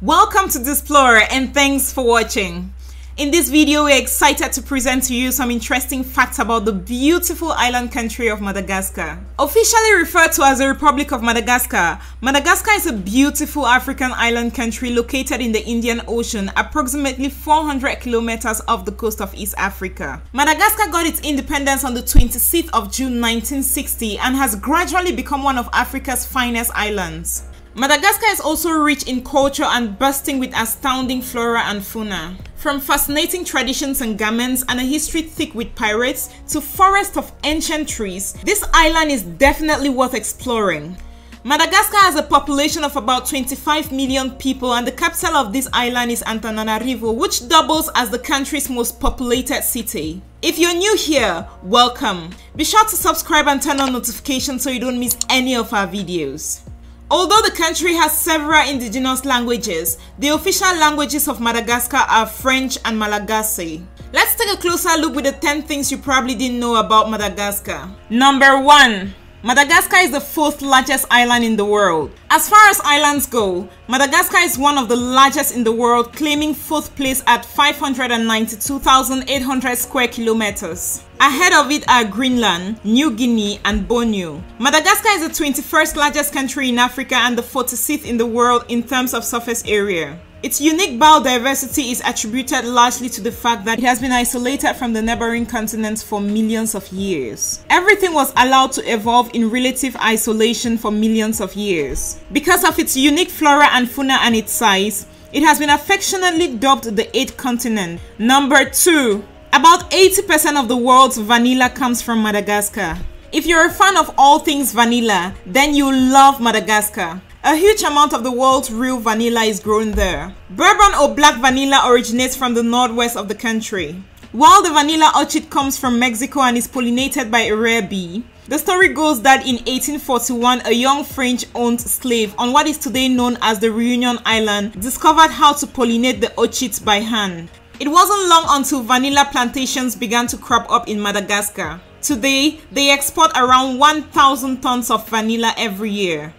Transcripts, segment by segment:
Welcome to Displore and thanks for watching. In this video, we're excited to present to you some interesting facts about the beautiful island country of Madagascar. Officially referred to as the Republic of Madagascar, Madagascar is a beautiful African island country located in the Indian Ocean, approximately 400 kilometers off the coast of East Africa. Madagascar got its independence on the 26th of June 1960 and has gradually become one of Africa's finest islands. Madagascar is also rich in culture and bursting with astounding flora and fauna. From fascinating traditions and garments and a history thick with pirates to forests of ancient trees, this island is definitely worth exploring. Madagascar has a population of about 25 million people and the capital of this island is Antananarivo, which doubles as the country's most populated city. If you're new here, welcome. Be sure to subscribe and turn on notifications so you don't miss any of our videos. Although the country has several indigenous languages, the official languages of Madagascar are French and Malagasy. Let's take a closer look with the 10 things you probably didn't know about Madagascar. Number 1. Madagascar is the fourth largest island in the world. As far as islands go, Madagascar is one of the largest in the world, claiming fourth place at 592,800 square kilometers. Ahead of it are Greenland, New Guinea, and Borneo. Madagascar is the 21st largest country in Africa and the 46th in the world in terms of surface area. Its unique biodiversity is attributed largely to the fact that it has been isolated from the neighboring continents for millions of years. Everything was allowed to evolve in relative isolation for millions of years. Because of its unique flora and fauna and its size, it has been affectionately dubbed the eighth continent. Number 2. About 80% of the world's vanilla comes from Madagascar. If you're a fan of all things vanilla, then you love Madagascar. A huge amount of the world's real vanilla is grown there. Bourbon or black vanilla originates from the northwest of the country. While the vanilla orchid comes from Mexico and is pollinated by a rare bee, the story goes that in 1841, a young French-owned slave on what is today known as the Reunion Island discovered how to pollinate the orchids by hand. It wasn't long until vanilla plantations began to crop up in Madagascar. Today, they export around 1,000 tons of vanilla every year.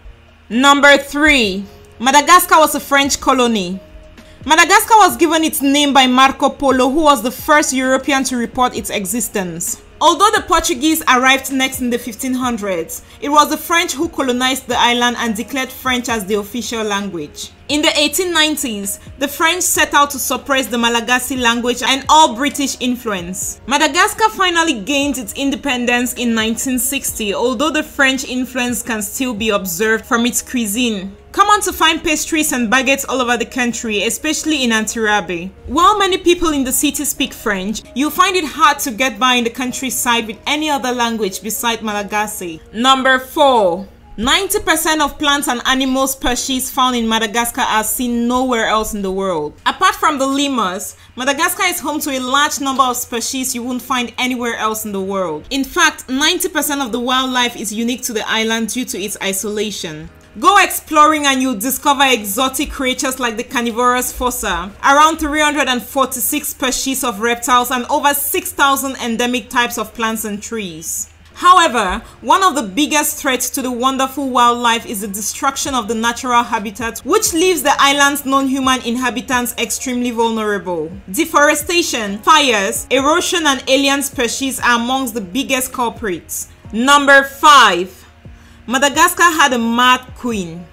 Number 3. Madagascar was a French colony. Madagascar was given its name by Marco Polo who was the first European to report its existence. Although the Portuguese arrived next in the 1500s, it was the French who colonized the island and declared French as the official language. In the 1890s, the French set out to suppress the Malagasy language and all British influence. Madagascar finally gained its independence in 1960, although the French influence can still be observed from its cuisine. Common to find pastries and baguettes all over the country, especially in Antsirabe. While many people in the city speak French, you'll find it hard to get by in the countryside with any other language besides Malagasy. Number 4. 90% of plants and animal species found in Madagascar are seen nowhere else in the world. Apart from the lemurs, Madagascar is home to a large number of species you won't find anywhere else in the world. In fact, 90% of the wildlife is unique to the island due to its isolation. Go exploring and you'll discover exotic creatures like the carnivorous fossa, around 346 species of reptiles and over 6,000 endemic types of plants and trees. However, one of the biggest threats to the wonderful wildlife is the destruction of the natural habitat which leaves the island's non-human inhabitants extremely vulnerable. Deforestation, fires, erosion and alien species are amongst the biggest culprits. Number 5. Madagascar had a mad queen.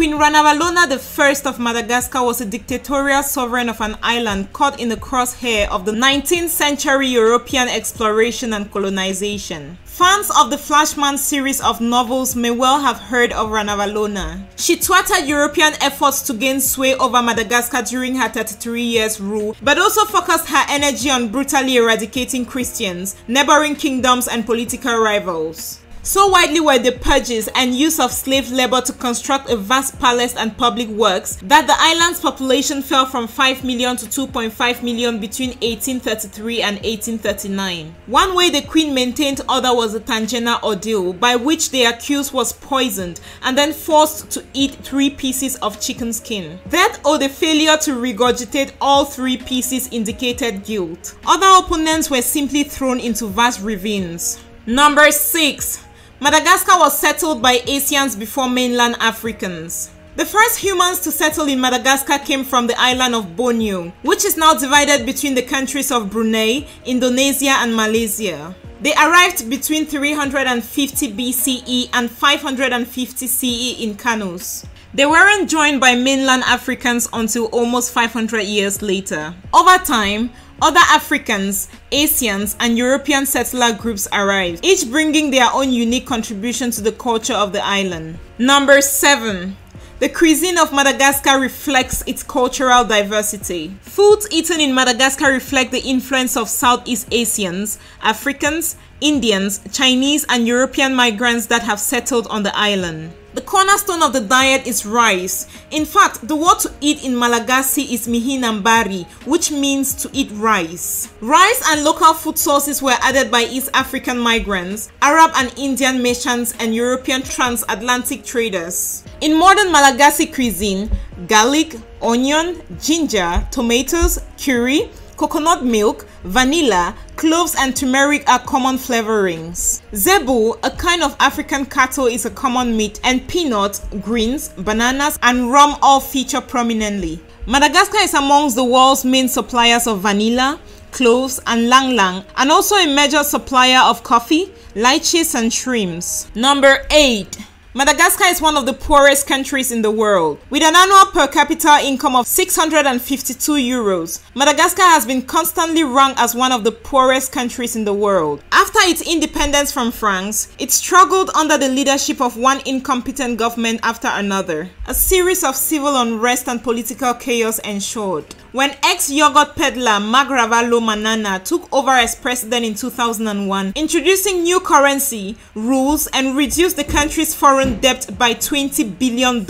Queen Ranavalona I of Madagascar was a dictatorial sovereign of an island caught in the crosshair of the 19th century European exploration and colonization. Fans of the Flashman series of novels may well have heard of Ranavalona. She thwarted European efforts to gain sway over Madagascar during her 33 years rule, but also focused her energy on brutally eradicating Christians, neighboring kingdoms and political rivals. So widely were the purges and use of slave labor to construct a vast palace and public works that the island's population fell from 5 million to 2.5 million between 1833 and 1839. One way the queen maintained order was the Tangena ordeal, by which the accused was poisoned and then forced to eat three pieces of chicken skin. That or the failure to regurgitate all three pieces indicated guilt. Other opponents were simply thrown into vast ravines. Number 6. Madagascar was settled by Asians before mainland Africans. The first humans to settle in Madagascar came from the island of Borneo, which is now divided between the countries of Brunei, Indonesia and Malaysia. They arrived between 350 BCE and 550 CE in canoes. They weren't joined by mainland Africans until almost 500 years later. Over time, other Africans, Asians, and European settler groups arrived, each bringing their own unique contribution to the culture of the island. Number 7. The cuisine of Madagascar reflects its cultural diversity. Foods eaten in Madagascar reflect the influence of Southeast Asians, Africans, Indians, Chinese, and European migrants that have settled on the island. The cornerstone of the diet is rice. In fact, the word to eat in Malagasy is mihinambary, which means to eat rice. Rice and local food sources were added by East African migrants, Arab and Indian merchants, and European transatlantic traders. In modern Malagasy cuisine, garlic, onion, ginger, tomatoes, curry, coconut milk, vanilla, cloves and turmeric are common flavorings. Zebu, a kind of African cattle is a common meat and peanuts, greens, bananas and rum all feature prominently. Madagascar is amongst the world's main suppliers of vanilla, cloves and ylang-ylang and also a major supplier of coffee, lychees and shrimps. Number 8. Madagascar is one of the poorest countries in the world. With an annual per capita income of 652 euros, Madagascar has been constantly ranked as one of the poorest countries in the world. After its independence from France, it struggled under the leadership of one incompetent government after another. A series of civil unrest and political chaos ensued. When ex-yogurt peddler Marc Ravalomanana took over as president in 2001, introducing new currency, rules, and reduced the country's foreign debt by $20 billion,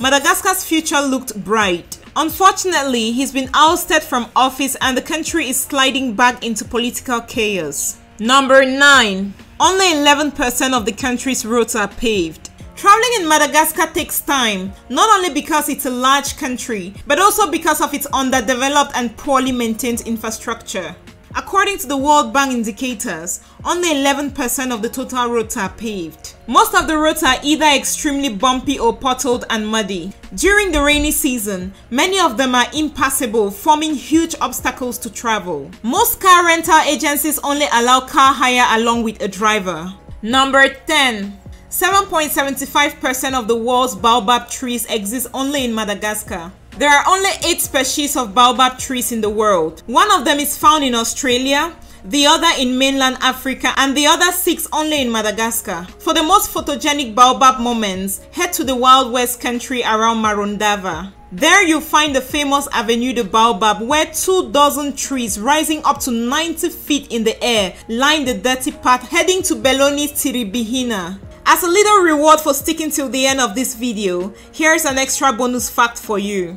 Madagascar's future looked bright. Unfortunately, he's been ousted from office and the country is sliding back into political chaos. Number 9. Only 11% of the country's roads are paved. Traveling in Madagascar takes time, not only because it's a large country, but also because of its underdeveloped and poorly maintained infrastructure. According to the World Bank indicators, only 11% of the total roads are paved. Most of the roads are either extremely bumpy or potholed and muddy. During the rainy season, many of them are impassable, forming huge obstacles to travel. Most car rental agencies only allow car hire along with a driver. Number 10. 7.75% of the world's baobab trees exist only in Madagascar. There are only 8 species of baobab trees in the world. One of them is found in Australia, the other in mainland Africa, and the other 6 only in Madagascar. For the most photogenic baobab moments, head to the Wild West country around Morondava. There you'll find the famous Avenue de Baobab where two dozen trees rising up to 90 feet in the air line the dirty path heading to Belon'i Tsiribihina. As a little reward for sticking till the end of this video, here's an extra bonus fact for you.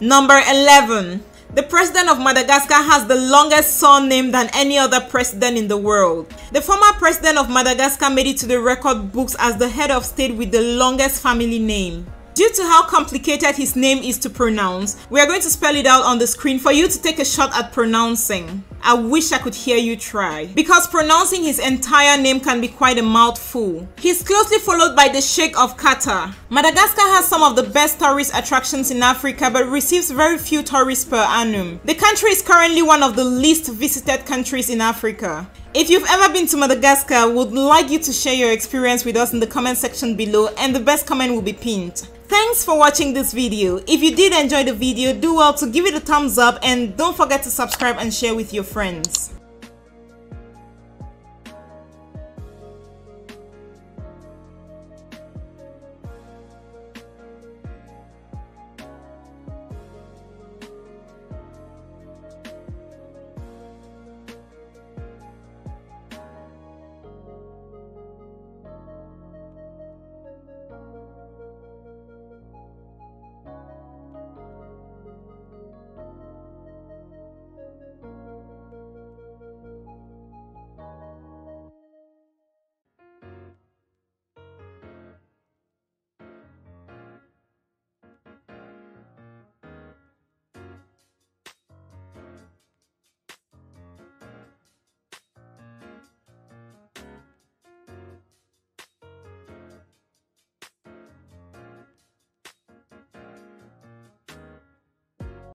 Number 11. The president of Madagascar has the longest surname than any other president in the world. The former president of Madagascar made it to the record books as the head of state with the longest family name. Due to how complicated his name is to pronounce, we are going to spell it out on the screen for you to take a shot at pronouncing. I wish I could hear you try. Because pronouncing his entire name can be quite a mouthful. He's closely followed by the Sheikh of Qatar. Madagascar has some of the best tourist attractions in Africa but receives very few tourists per annum. The country is currently one of the least visited countries in Africa. If you've ever been to Madagascar, would like you to share your experience with us in the comment section below and the best comment will be pinned. Thanks for watching this video. If you did enjoy the video, do well to give it a thumbs up and don't forget to subscribe and share with your friends.